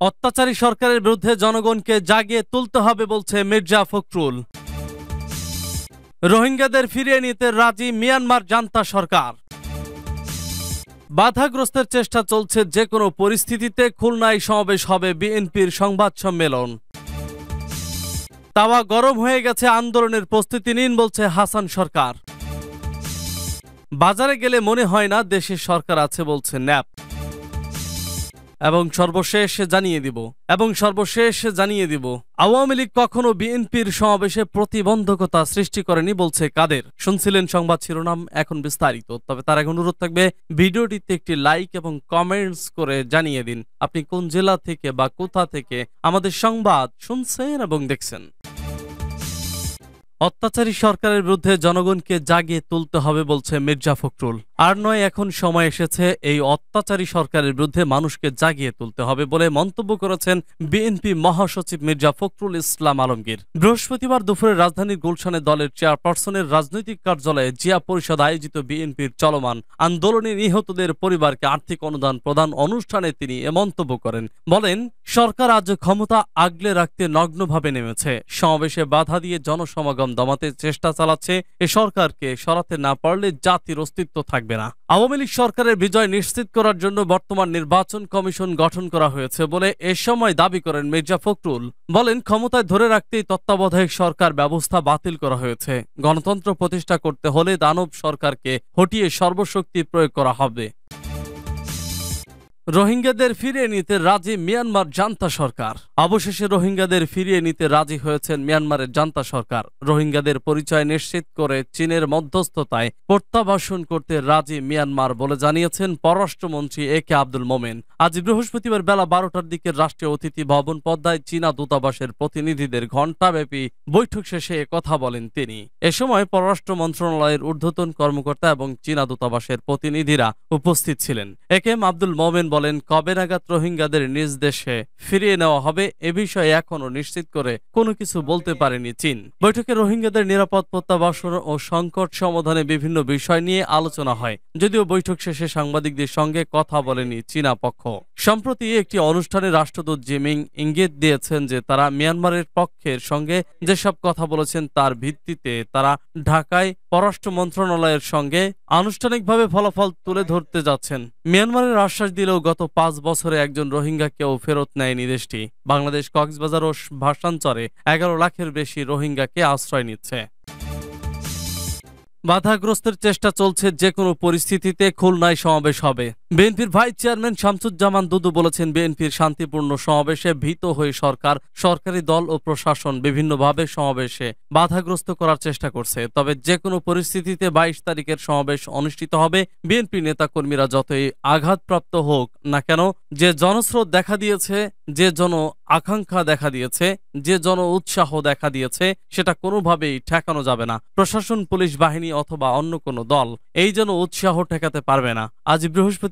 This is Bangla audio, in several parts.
অত্যাচারী সরকারের বিরুদ্ধে জনগণকে জাগিয়ে তুলতে হবে বলছে মির্জা ফখরুল। রোহিঙ্গাদের ফিরিয়ে নিতে রাজি মিয়ানমার জান্তা সরকার। বাধাগ্রস্তের চেষ্টা চলছে যে কোনো পরিস্থিতিতে খুলনায় সমাবেশ হবে বিএনপির সংবাদ সম্মেলন। তাওয়া গরম হয়ে গেছে, আন্দোলনের প্রস্তুতি নিন বলছে হাসান সরকার। বাজারে গেলে মনে হয় না দেশের সরকার আছে বলছে ন্যাপ। এবং সর্বশেষ জানিয়ে দিব। এবং সর্বশেষ জানিয়ে দিব, আওয়ামী লীগ কখনো বিএনপির সমাবেশে প্রতিবন্ধকতা সৃষ্টি করেনি বলছে কাদের। শুনছিলেন সংবাদ শিরোনাম এখন বিস্তারিত, তবে তার এখন অনুরোধ থাকবে, ভিডিওটিতে একটি লাইক এবং কমেন্টস করে জানিয়ে দিন, আপনি কোন জেলা থেকে বা কোথা থেকে আমাদের সংবাদ শুনছেন এবং দেখছেন। অত্যাচারী সরকারের বিরুদ্ধে জনগণকে জাগিয়ে তুলতে হবে বলছে মির্জা ফখরুল। আর নয়, এখন সময় এসেছে এই অত্যাচারী সরকারের বিরুদ্ধে মানুষকে জাগিয়ে তুলতে হবে বলে মন্তব্য করেছেন বিএনপি মহাসচিব মির্জা ফখরুল ইসলাম আলমগীর। বৃহস্পতিবার দুপুরে রাজধানীর গুলশানে দলের চেয়ারপারসনের রাজনৈতিক কার্যালয়ে জিয়া পরিষদ আয়োজিত বিএনপির চলমান আন্দোলনে নিহতদের পরিবারকে আর্থিক অনুদান প্রদান অনুষ্ঠানে তিনি এ মন্তব্য করেন। বলেন, সরকার আজ ক্ষমতা আগলে রাখতে নগ্নভাবে নেমেছে। সমাবেশে বাধা দিয়ে জনসমাগম দমাতে চেষ্টা চালাচ্ছে এ সরকারকে সরাতে না পারলে জাতির অস্তিত্ব থাকবে। না। আওয়ামী লীগ সরকারের বিজয় নিশ্চিত করার জন্য বর্তমান নির্বাচন কমিশন গঠন করা হয়েছে বলে এ সময় দাবি করেন মির্জা ফখরুল। বলেন, ক্ষমতায় ধরে রাখতেই তত্ত্বাবধায়ক সরকার ব্যবস্থা বাতিল করা হয়েছে। গণতন্ত্র প্রতিষ্ঠা করতে হলে দানব সরকারকে হটিয়ে সর্বশক্তি প্রয়োগ করা হবে। রোহিঙ্গাদের ফিরিয়ে নিতে রাজি মিয়ানমার জান্তা সরকার। অবশেষে রোহিঙ্গাদের ফিরিয়ে নিতে রাজি হয়েছেন মিয়ানমারের জান্তা সরকার। রোহিঙ্গাদের পরিচয় নিশ্চিত করে চীনের মধ্যস্থতায় প্রত্যাবাসন করতে রাজি মিয়ানমার বলে জানিয়েছেন পররাষ্ট্রমন্ত্রী এ কে আব্দুল মোমেন। আজ বৃহস্পতিবার বেলা বারোটার দিকে রাষ্ট্রীয় অতিথি ভবন পদ্মায় চীনা দূতাবাসের প্রতিনিধিদের ঘণ্টাব্যাপী বৈঠক শেষে কথা বলেন তিনি। এ সময় পররাষ্ট্র মন্ত্রণালয়ের ঊর্ধ্বতন কর্মকর্তা এবং চীনা দূতাবাসের প্রতিনিধিরা উপস্থিত ছিলেন। এ কে এম আব্দুল মোমেন বলেন, কবে নাগাদ রোহিঙ্গাদের নিজ দেশে ফিরিয়ে নেওয়া হবে এ বিষয়ে এখনও নিশ্চিত করে কোনো কিছু বলতে পারেনি চীন। বৈঠকে রোহিঙ্গাদের নিরাপদ প্রত্যাবাসন ও সংকট সমাধানে বিভিন্ন বিষয় নিয়ে আলোচনা হয়, যদিও বৈঠক শেষে সাংবাদিকদের সঙ্গে কথা বলেনি চীনা পক্ষ। সম্প্রতি একটি অনুষ্ঠানে রাষ্ট্রদূত জিমিং ইঙ্গিত দিয়েছেন যে তারা মিয়ানমারের পক্ষের সঙ্গে যেসব কথা বলেছেন তার ভিত্তিতে তারা ঢাকায় পররাষ্ট্র মন্ত্রণালয়ের সঙ্গে আনুষ্ঠানিকভাবে ফলাফল তুলে ধরতে যাচ্ছেন। মিয়ানমারের আশ্বাস দিলেও গত পাঁচ বছরে একজন রোহিঙ্গাকেও ফেরত নেয়নি দেশটি। বাংলাদেশ কক্সবাজার ও ভাষাঞ্চরে এগারো লাখের বেশি রোহিঙ্গাকে আশ্রয় নিচ্ছে। বাধাগ্রস্তের চেষ্টা চলছে যে কোনো পরিস্থিতিতে খুলনায় সমাবেশ হবে। বিএনপির ভাইস চেয়ারম্যান শামসুজ্জামান দুদু বলেছেন, বিএনপির শান্তিপূর্ণ সমাবেশে ভীত হয়ে সরকার, সরকারি দল ও প্রশাসন বিভিন্নভাবে সমাবেশে বাধাগ্রস্ত করার চেষ্টা করছে। তবে যে কোনো পরিস্থিতিতে বাইশ তারিখের সমাবেশ অনুষ্ঠিত হবে। বিএনপি নেতাকর্মীরা যতই আঘাতপ্রাপ্ত হোক না কেন, যে জনস্রোত দেখা দিয়েছে, যে জন আকাঙ্ক্ষা দেখা দিয়েছে, যে জন উৎসাহ দেখা দিয়েছে, সেটা কোনোভাবেই ঠেকানো যাবে না। প্রশাসন, পুলিশ বাহিনী অথবা অন্য কোনো দল এই যেন উৎসাহ ঠেকাতে পারবে না। আজ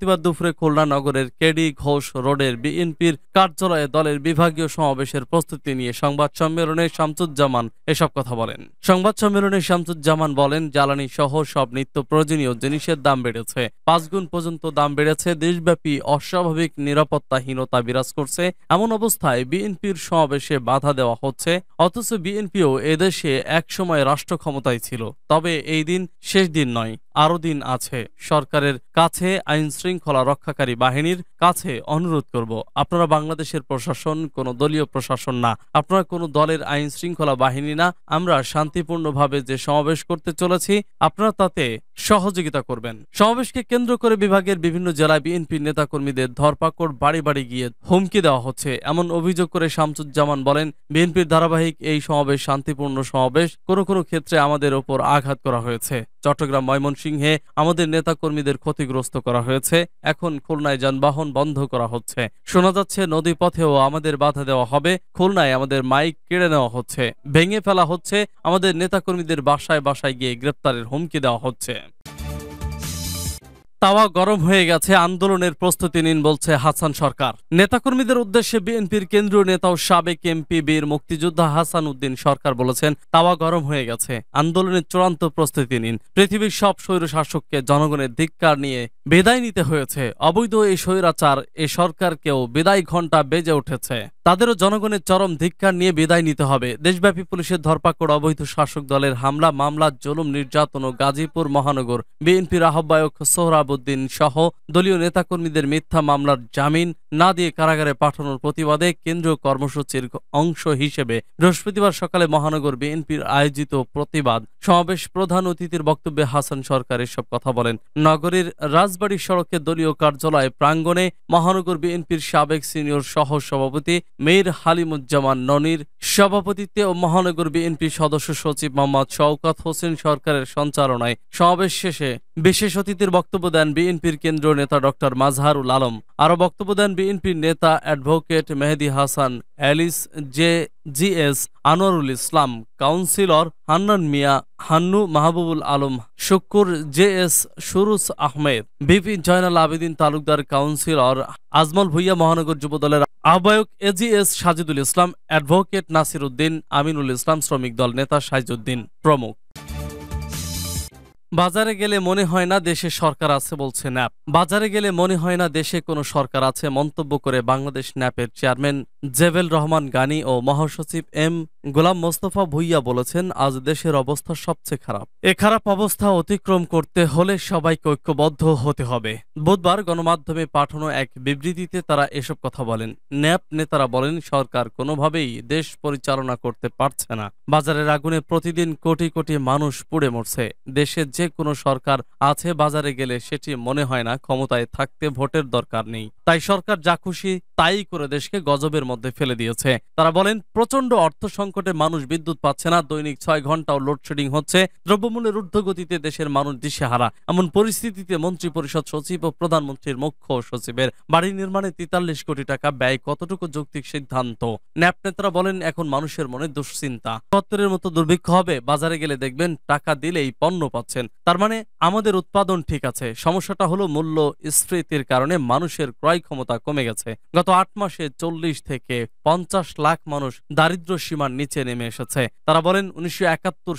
বৃহস্পতিবার দুপুরে খুলনা নগরের কেডি ঘোষ রোডের বিএনপির কার্যালয়ে দলের বিভাগীয় সমাবেশের প্রস্তুতি নিয়ে সংবাদ সম্মেলনে শামসুজ্জামান এসব কথা বলেন। সংবাদ সম্মেলনে শামসুজ্জামান বলেন, জ্বালানি সহ সব নিত্য প্রয়োজনীয় জিনিসের দাম বেড়েছে। পাঁচ গুণ পর্যন্ত দাম বেড়েছে, দেশব্যাপী অস্বাভাবিক নিরাপত্তাহীনতা বিরাজ করছে। এমন অবস্থায় বিএনপির সমাবেশে বাধা দেওয়া হচ্ছে, অথচ বিএনপিও এদেশে একসময় রাষ্ট্র ক্ষমতায় ছিল। তবে এই দিন শেষ দিন নয়। আরও দিন আছে। সরকারের কাছে আইন শৃঙ্খলা রক্ষাকারী বাহিনীর কাছে অনুরোধ করব। আপনারা বাংলাদেশের প্রশাসন, কোনো দলীয় প্রশাসন না। আপনারা কোনো দলের আইন শৃঙ্খলা বাহিনী না। আমরা শান্তিপূর্ণভাবে যে সমাবেশ করতে চলেছি, আপনারা তাতে সহযোগিতা করবেন। সমাবেশকে কেন্দ্র করে বিভাগের বিভিন্ন জেলায় বিএনপি নেতাকর্মীদের ধরপাকড়, বাড়ি বাড়ি গিয়ে হুমকি দেওয়া হচ্ছে। এমন অভিযোগ করে শামসুজ্জামান বলেন, বিএনপির ধারাবাহিক এই সমাবেশ শান্তিপূর্ণ সমাবেশ কোনো কোনো ক্ষেত্রে আমাদের ওপর আঘাত করা হয়েছে। চট্টগ্রাম ময়মনসিংহে আমাদের নেতাকর্মীদের ক্ষতিগ্রস্ত করা হয়েছে। এখন খুলনায় যানবাহন বন্ধ করা হচ্ছে। শোনা যাচ্ছে নদী পথেও আমাদের বাধা দেওয়া হবে। খুলনায় আমাদের মাইক কেড়ে নেওয়া হচ্ছে। ভেঙে ফেলা হচ্ছে। আমাদের নেতাকর্মীদের বাসায় বাসায় গিয়ে গ্রেপ্তারের হুমকি দেওয়া হচ্ছে। তাওয়া গরম হয়ে গেছে, আন্দোলনের প্রস্তুতি নিন বলছে হাসান সরকার। নেতাকর্মীদের উদ্দেশ্যে বিএনপির কেন্দ্রীয় নেতা ও সাবেক এমপি, বীর মুক্তিযোদ্ধা হাসান উদ্দিন সরকার বলেছেন, তাওয়া গরম হয়ে গেছে, আন্দোলনের চূড়ান্ত প্রস্তুতি নিন। পৃথিবীর সব স্বৈর শাসককে জনগণের ধিক্কার নিয়ে বিদায় নিতে হয়েছে। অবৈধ এই স্বৈরাচার এ সরকারকেও বিদায় ঘণ্টা বেজে উঠেছে। তাদেরও জনগণের চরম ধিক্ষার নিয়ে বিদায় নিতে হবে। দেশব্যাপী পুলিশের ধরপাকড়, অবৈধ শাসক দলের হামলা, মামলা, জলুম, নির্যাতন ও গাজীপুর মহানগর। বিএনপির আহ্বায়ক সোহরাবুদ্দিন সহ দলীয় নেতাকর্মীদের মিথ্যা মামলার জামিন না দিয়ে কারাগারে পাঠানোর প্রতিবাদে কেন্দ্রীয় কর্মসূচির অংশ হিসেবে বৃহস্পতিবার সকালে মহানগর বিএনপির আয়োজিত প্রতিবাদ সমাবেশ প্রধান অতিথির বক্তব্যে হাসান সরকার এসব কথা বলেন। নগরীর রাজবাড়ী সড়কে দলীয় কার্যালয় প্রাঙ্গণে মহানগর বিএনপির সাবেক সিনিয়র সহ সভাপতি মীর হালিমুজ্জামান ননির সভাপতিত্বে ও মহানগর বিএনপি সদস্য সচিব মোহাম্মদ শওকত হোসেন সরকারের সঞ্চালনায় সমাবেশ শেষে বিশেষ অতিথির বক্তব্য দেন বিএনপির কেন্দ্রীয় নেতা ডক্টর মাজহারুল আলম। আরও বক্তব্য দেন বিএনপির নেতা advocate Mehedi Hasan, Alice J GS Anwarul Islam, councillor Hannan Mia, Hannu Mahbubul Alam, Shukkur J S সুরুস Ahmed BP Joynal Abedin Talukdar councillor Ajmal Bhuiyan মহানগর যুবদলের আহ্বায়ক এজিএস সাজিদুল ইসলাম, অ্যাডভোকেট নাসির উদ্দিন, আমিনুল ইসলাম শ্রমিক দল নেতা সাইজুদ্দিন প্রমুখ। বাজারে গেলে মনে হয় না দেশে সরকার আছে বলছে ন্যাপ। বাজারে গেলে মনে হয় না দেশে কোনো সরকার আছে, মন্তব্য করে বাংলাদেশ ন্যাপের চেয়ারম্যান জেভেল রহমান গানি ও মহাসচিব এম গোলাম মোস্তফা ভুইয়া বলেছেন, আজ দেশের অবস্থা সবচেয়ে খারাপ। এ খারাপ অবস্থা অতিক্রম করতে হলে সবাইকে ঐক্যবদ্ধ হতে হবে। বুধবার গণমাধ্যমে পাঠানো এক বিবৃতিতে তারা এসব কথা বলেন। ন্যাপ নেতারা বলেন, সরকার কোনোভাবেই দেশ পরিচালনা করতে পারছে না। বাজারের আগুনে প্রতিদিন কোটি কোটি মানুষ পুড়ে মরছে। দেশের যে কোনো সরকার আছে বাজারে গেলে সেটি মনে হয় না, ক্ষমতায় থাকতে ভোটের দরকার নেই। তাই সরকার যা খুশি তাই করে দেশকে গজবের মধ্যে ফেলে দিয়েছে। তারা বলেন প্রচণ্ড অর্থ সংকটে মানুষ বিদ্যুৎ পাচ্ছে না, দৈনিক ছয় ঘন্টাও লোডশেডিং হচ্ছে, দ্রব্যমূল্যের ঊর্ধ্বগতিতে দেশের মানুষ দিশেহারা। এমন পরিস্থিতিতে মন্ত্রী পরিষদ সচিব ও প্রধানমন্ত্রীর মুখ্য সচিবের বাড়ি নির্মাণে তেতাল্লিশ কোটি টাকা ব্যয় কতটুকু যৌক্তিক সিদ্ধান্ত? ন্যাপ নেতারা বলেন, এখন মানুষের মনে দুশ্চিন্তা। সত্তরের মতো দুর্ভিক্ষ হবে, বাজারে গেলে দেখবেন টাকা দিলেই পণ্য পাচ্ছেন। তার মানে আমাদের উৎপাদন ঠিক আছে, সমস্যাটা হলো মূল্য স্ফীতির কারণে মানুষের ক্রয় ক্ষমতা কমে গেছে। গত আট মাসে চল্লিশ থেকে পঞ্চাশ লাখ মানুষ দারিদ্র সীমার নিচে নেমে এসেছে। তারা বলেন, উনিশশো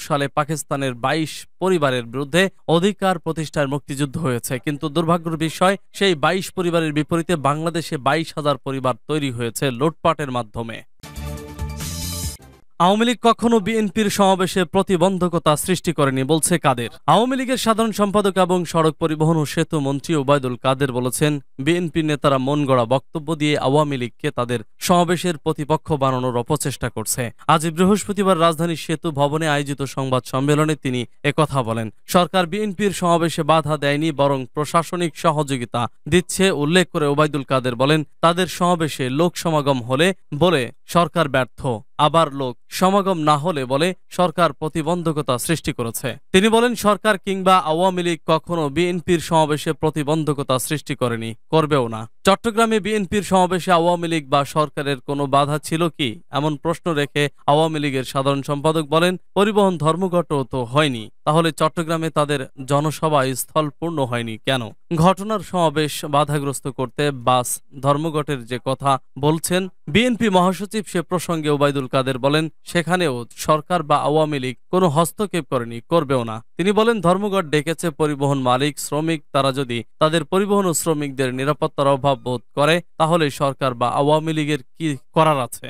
সালে পাকিস্তানের বাইশ পরিবারের বিরুদ্ধে অধিকার প্রতিষ্ঠার মুক্তিযুদ্ধ হয়েছে। কিন্তু দুর্ভাগ্যের বিষয়, সেই বাইশ পরিবারের বিপরীতে বাংলাদেশে বাইশ হাজার পরিবার তৈরি হয়েছে লুটপাটের মাধ্যমে। আওয়ামী লীগ কখনো বিএনপির সমাবেশে প্রতিবন্ধকতা সৃষ্টি করেনি, বলছে কাদের। আওয়ামী লীগের সাধারণ সম্পাদক এবং সড়ক পরিবহন ও সেতু মন্ত্রী ওবায়দুল কাদের বলেছেন বিএনপি নেতারা মন গড়া বক্তব্য দিয়ে আওয়ামী লীগকে তাদের সমাবেশের প্রতিপক্ষ বানানোর অপচেষ্টা করছে। আজ বৃহস্পতিবার রাজধানীর সেতু ভবনে আয়োজিত সংবাদ সম্মেলনে তিনি একথা বলেন, সরকার বিএনপির সমাবেশে বাধা দেয়নি, বরং প্রশাসনিক সহযোগিতা দিচ্ছে, উল্লেখ করে ওবায়দুল কাদের বলেন, তাদের সমাবেশে লোক সমাগম হলে বলে সরকার ব্যর্থ, আবার লোক সমাগম না হলে বলে সরকার প্রতিবন্ধকতা সৃষ্টি করেছে। তিনি বলেন, সরকার কিংবা আওয়ামী লীগ কখনো বিএনপির সমাবেশে প্রতিবন্ধকতা সৃষ্টি করেনি। করবেও না। চট্টগ্রামে বিএনপির সমাবেশে আওয়ামী লীগ বা সরকারের কোনো বাধা ছিল কি? এমন প্রশ্ন রেখে আওয়ামী লীগের সাধারণ সম্পাদক বলেন, পরিবহন ধর্মঘটও তো হয়নি। তাহলে চট্টগ্রামে তাদের জনসভা স্থল পূর্ণ হয়নি কেন? ঘটনার সমাবেশ বাধাগ্রস্ত করতে বাস ধর্মঘটের যে কথা বলছেন বিএনপি মহাসচিব সে প্রসঙ্গে ওবায়দুল কাদের বলেন, সেখানেও সরকার বা আওয়ামী লীগ কোনো হস্তক্ষেপ করেনি, করবেও না। তিনি বলেন, ধর্মঘট ডেকেছে পরিবহন মালিক, শ্রমিক, তারা যদি তাদের পরিবহন ও শ্রমিকদের নিরাপত্তার অভাব বোধ করে তাহলে সরকার বা আওয়ামী লীগের কি করার আছে?